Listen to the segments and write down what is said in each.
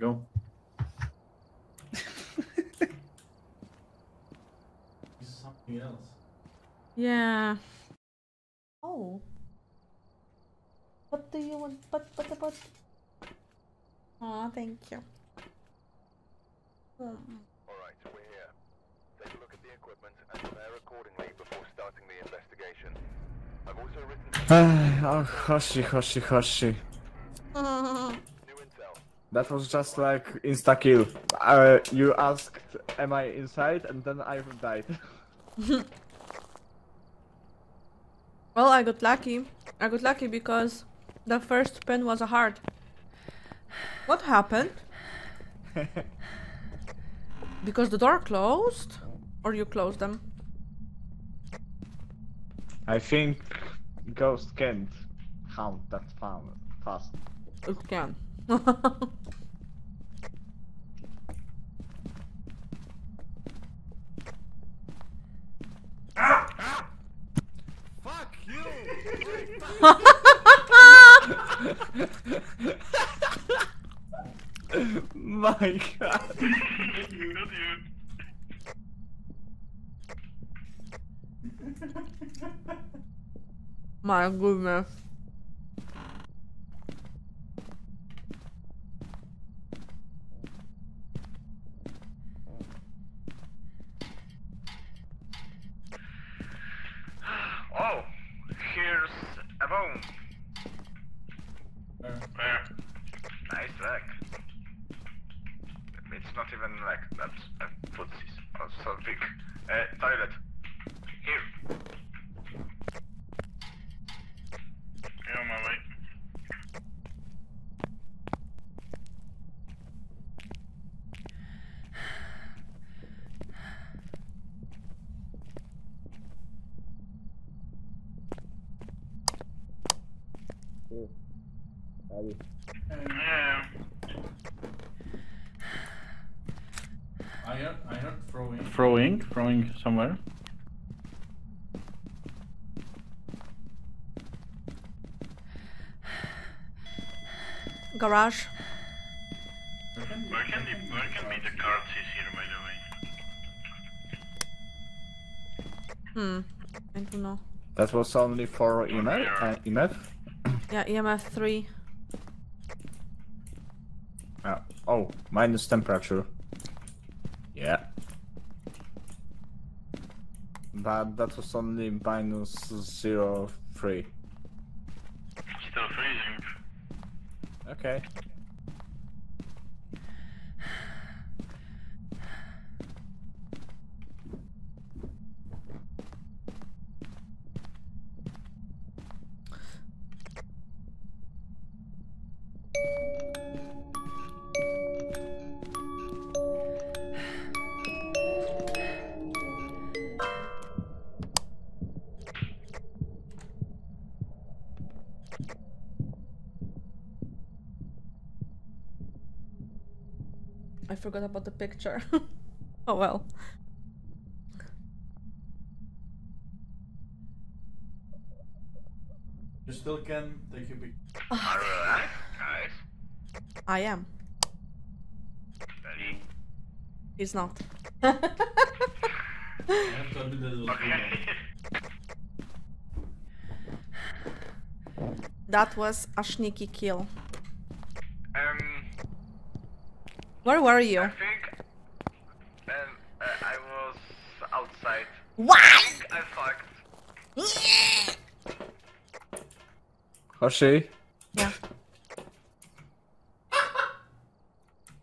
go. something else. Yeah. Oh. What do you want? What, what, what? Oh, thank you. Hmm. Alright, we're here. Take a look at the equipment and prepare accordingly before starting the investigation. I've also written oh, Hoshi, Hoshi, Hoshi. That was just like insta kill. Uh, you asked, am I inside? And then I died. Well, I got lucky. I got lucky because the first pin was a heart. What happened? because the door closed? Or you closed them? I think Ghost can't hunt that fast. It can. Fuck you! My god. My goodness. Oh, here's a bone. Where? Where? Leg. It's not even like that's a footsies or something. Uh, toilet. Here. Yeah, on my way. Yeah. I heard, I heard throwing. Throwing, throwing somewhere. Garage. Where can Where can the where can be the cards is here by the way? Hmm. I don't know. That was only for EMF? Uh, EMF? Yeah, EMF 3. Uh, oh, minus temperature. Yeah. But that was only minus zero three. Still freezing. Okay. I forgot about the picture. oh well. You still can take a pic. Alright, guys. I am. Ready? He's not. I have to admit that it was Okay. That was a sneaky kill. um, Where were you? I you? think um, uh, I was outside. What? I fucked. Hoshi? Yeah.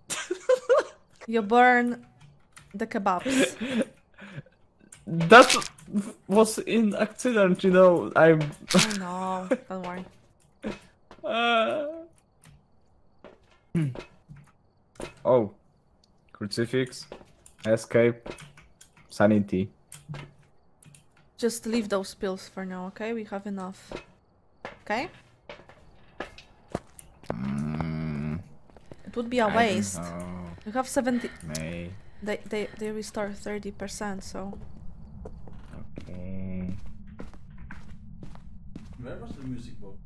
you burn the kebabs. That was in accident, you know. I'm. I know. Don't worry. Uh... oh, crucifix, escape, sanity. Just leave those pills for now, okay? We have enough. Okay? Mm, It would be a I waste. We have 70. May. They, they, they restore 30%, so. Okay. Where was the music box?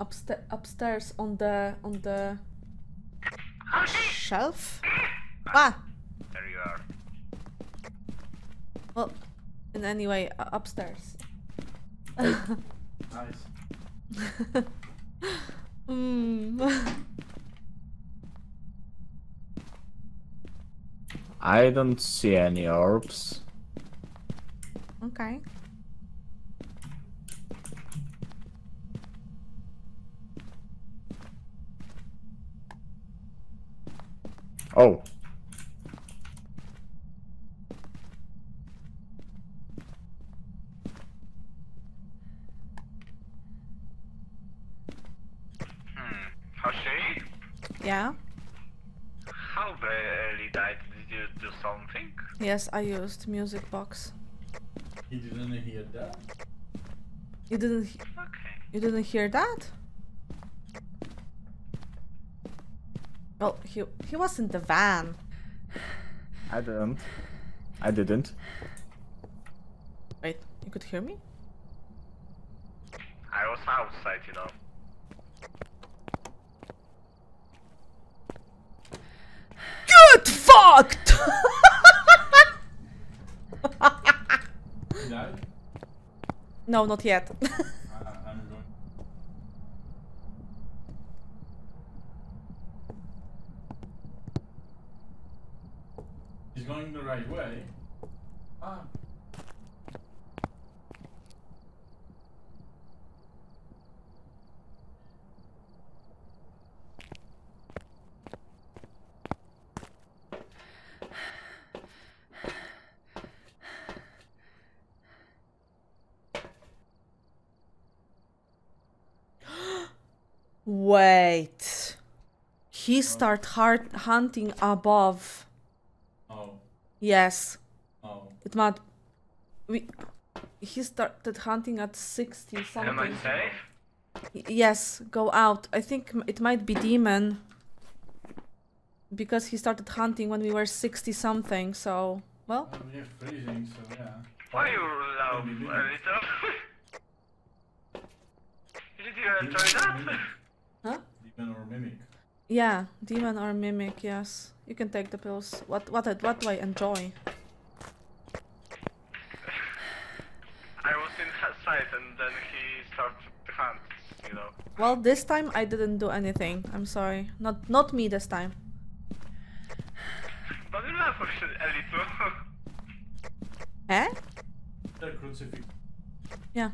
Upsta- upstairs on the. on the. Shelf? Ah! There you are. Well, in any way, uh, upstairs. Nice. mm. I don't see any orbs. okay. Oh. Hmm. Hashi? Yeah. How barely died? Did you do something? Yes, I used music box. He didn't hear that. You didn't. he- Okay. You didn't hear that? Well, he he was in the van. I didn't. I didn't. Wait, you could hear me? I was outside, you know. Get fucked! He no, not yet. I, I- I'm going. He's going the right way. Ah. Wait. He start hard hunting above. Yes, Oh. it might. We. He started hunting at sixty something. Am I something. safe? Yes, go out. I think it might be demon. Because he started hunting when we were 60 something, so. Well, Well, we have freezing, so yeah. Why you laugh a little? Did you enjoy that? huh? Demon or mimic. Yeah, demon or mimic, yes. You can take the pills. What what what do I enjoy? I was in his sight and then he started to hunt, you know. Well, this time I didn't do anything. I'm sorry. Not not me this time. But you laugh a little. Eh? The crucifix. Yeah.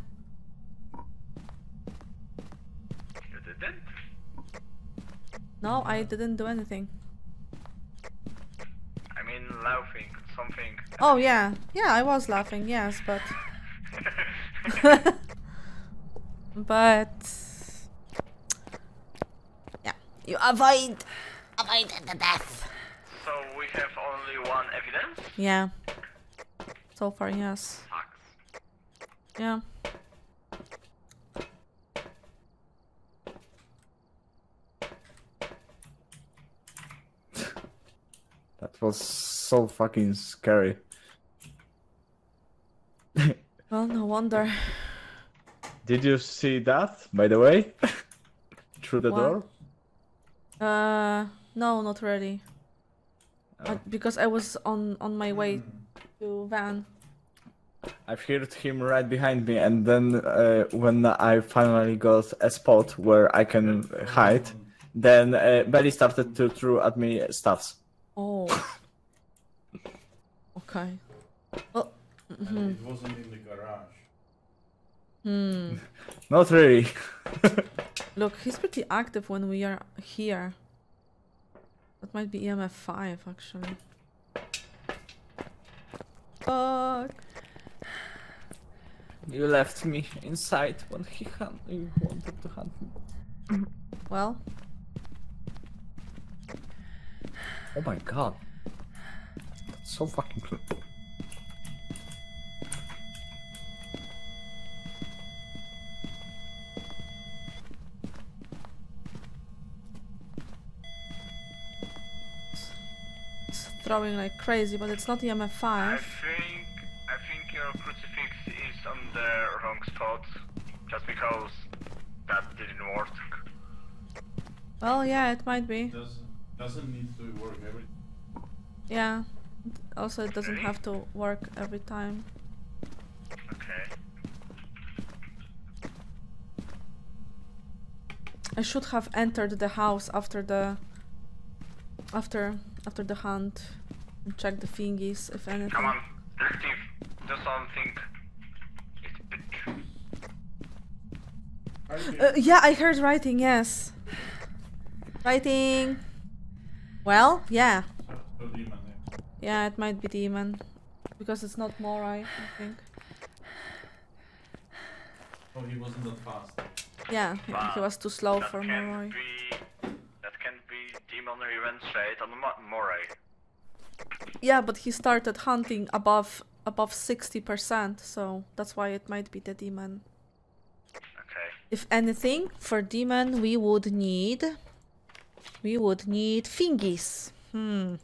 you didn't? No, I didn't do anything. I mean laughing, something. Oh yeah. Yeah, I was laughing, yes, but but yeah. You avoid avoided the death. so we have only one evidence? Yeah. So far, yes. Yeah. Was so fucking scary. Well, no wonder. Did you see that, by the way? Through the What? door? Uh, no, not really. Oh. Because I was on on my way to van. I've heard him right behind me, and then uh, when I finally got a spot where I can hide, then uh, Belly started to throw at me stuffs. Oh. okay. Well. And it wasn't in the garage. Hmm. Not really. Look, he's pretty active when we are here. That might be EMF five, actually. Fuck. you left me inside when he hunt- he wanted to hunt me. Well, Oh my god. That's so fucking close. it's throwing like crazy, but it's not the I five. think I think your crucifix is on the wrong spot. Just because that didn't work. Well, yeah, it might be. Does Doesn't need to work every. Yeah. Also, it doesn't have to work every time. Okay. I should have entered the house after the after after the hunt and check the thingies if anything. Come on, detective, do something. Uh, yeah, I heard writing. Yes, writing. Well, yeah, demon. Yeah. yeah, it might be demon because it's not Moroi. I think. Oh, he wasn't that fast. Yeah, yeah, he was too slow That for Moroi. be. That can be demon revenge rate on Mo- Moroi. Yeah, but he started hunting above above sixty percent, so that's why it might be the demon. Okay. If anything, for demon we would need we would need fingies. Hmm.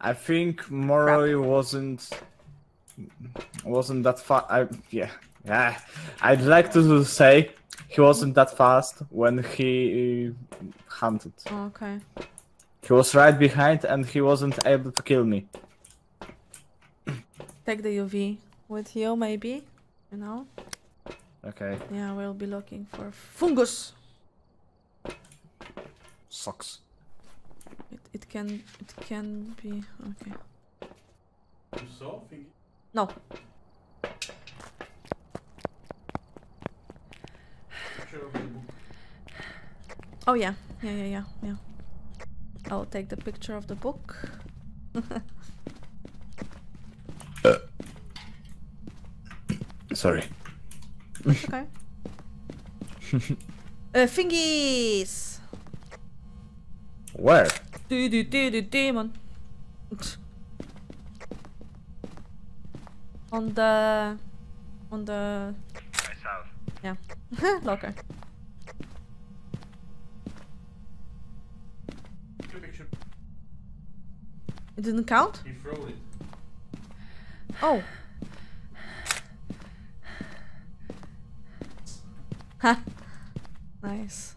I think Moroi wasn't wasn't that fast. I yeah yeah. I'd like to say he wasn't that fast when he uh, hunted. Okay. He was right behind and he wasn't able to kill me. Take the UV with you, maybe. You know. Okay, Yeah, we'll be looking for fungus. Sucks. It it can it can be okay. You saw? Think No. picture of the book. Oh yeah, yeah, yeah, yeah, yeah. I'll take the picture of the book. Sorry. Okay. uh, fingies. Where? Do do do do demon. on the on the Myself. yeah locker. Take a picture. It didn't count. He threw it. Oh. Ha. nice.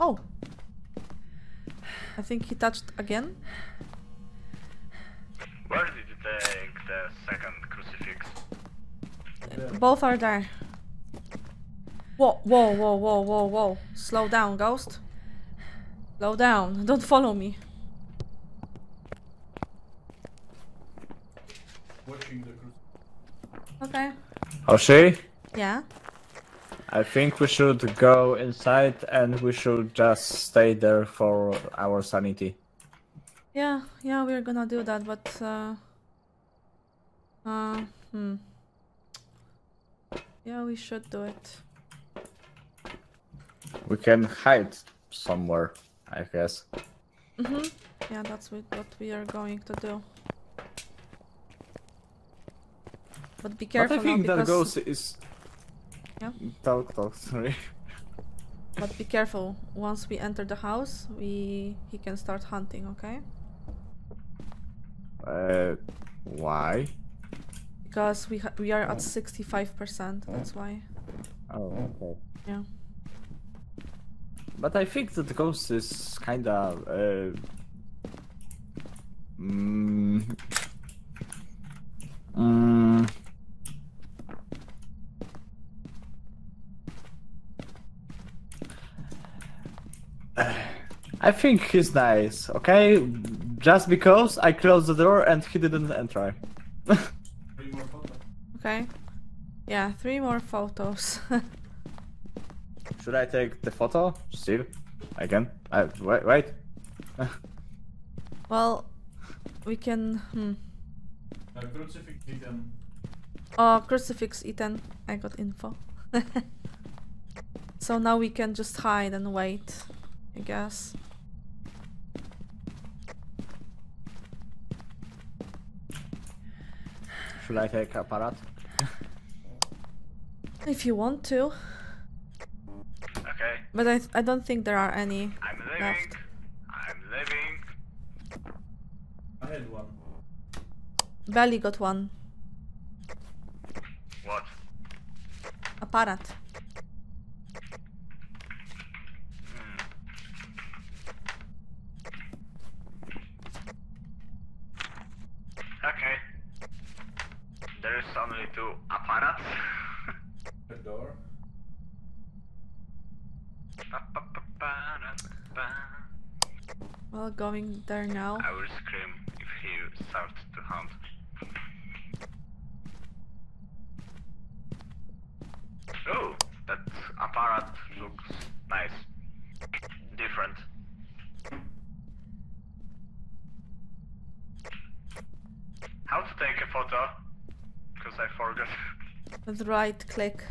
Oh. I think he touched again. Where did you take the second crucifix? Both are there. Whoa, whoa, whoa, whoa, whoa, whoa. Slow down, ghost. Slow down. Don't follow me. Watching the crucifix. Okay. Hoshi? Yeah. I think we should go inside and we should just stay there for our sanity. Yeah, yeah, we're gonna do that, but uh uh hmm. Yeah, we should do it. We can hide somewhere, I guess. Mhm. Yeah, that's what what we are going to do. But be careful. But careful I think now that because ghost is. Yeah? Talk, talk, sorry. but be careful. Once we enter the house, we he can start hunting, okay? Uh, why? Because we ha- we are at 65%, that's why. Oh, okay. Yeah. But I think that the ghost is kinda. Uh, mm, mm, I think he's nice, okay? Just because I closed the door and he didn't enter. Three more photos. Okay. Yeah, three more photos. Should I take the photo? Still? Again? Uh, wait, wait. well, we can hmm. Uh, crucifix eaten. Oh, crucifix eaten. I got info. so now we can just hide and wait, I guess. Should I take a parrot? If you want to. Okay. But I, th- I don't think there are any I'm living. left. I'm living. I had one. Belly got one. What? A parrot. Hmm. only two apparats. The door. Well, going there now. I will scream if he starts to hunt. Oh, that apparat looks nice. Different. How to take a photo? Because I forgot. With right click.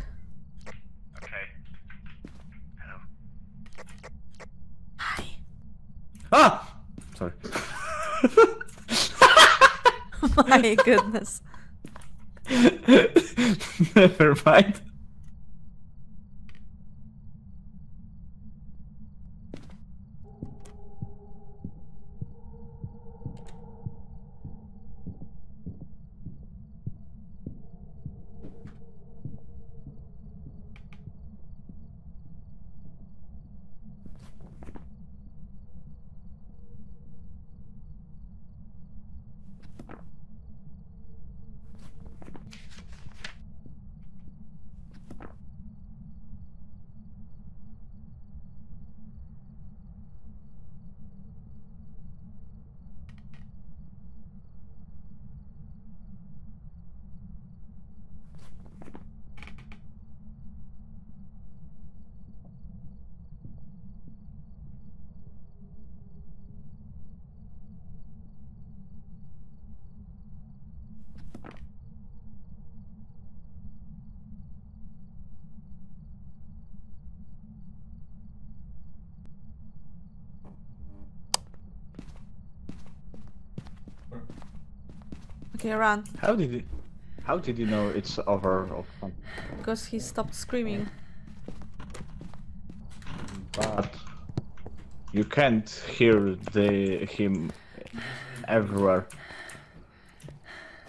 okay. Hello. Hi. Ah! Sorry. Oh my goodness. Never mind. Okay, run. How did you, how did you know it's over? Of fun? Because he stopped screaming. But you can't hear the him everywhere.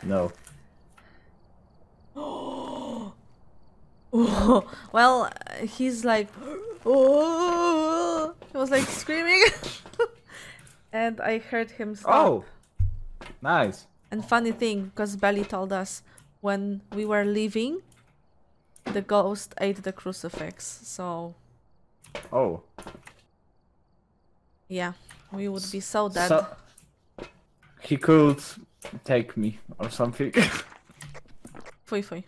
No. well, he's like, oh, he was like screaming, and I heard him stop. Oh, nice. And funny thing, because Belly told us when we were leaving, the ghost ate the crucifix. So Oh, yeah, we would be so dead. so he could take me or something. Fui fui.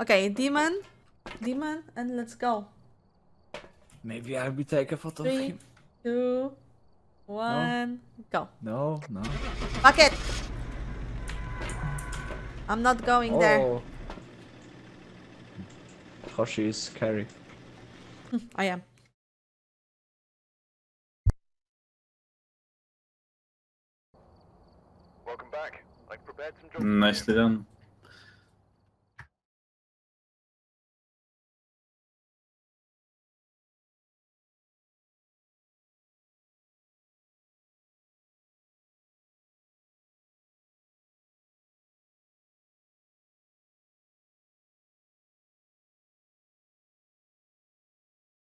Okay, demon, demon, and let's go. Maybe I'll be take a photo of him. two, one, go. No, no. Fuck. I'm not going there. Oh. Hoshi is scary. I am. Welcome back. I've prepared some jobs. Nicely done.